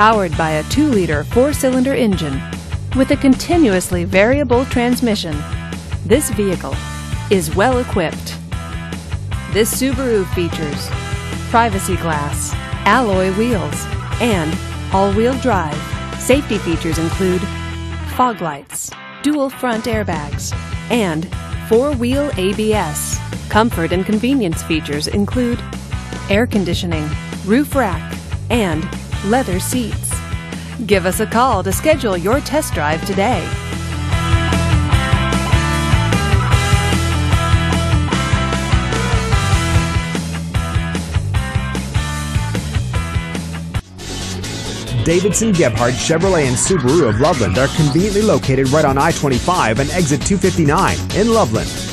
powered by a 2-liter 4-cylinder engine with a continuously variable transmission. This vehicle is well equipped. This Subaru features privacy glass, alloy wheels, and all-wheel drive. Safety features include fog lights, dual front airbags, and four-wheel ABS. Comfort and convenience features include air conditioning, roof rack, and leather seats. Give us a call to schedule your test drive today. Davidson Gebhardt Chevrolet and Subaru of Loveland are conveniently located right on I 25 and exit 259 in Loveland.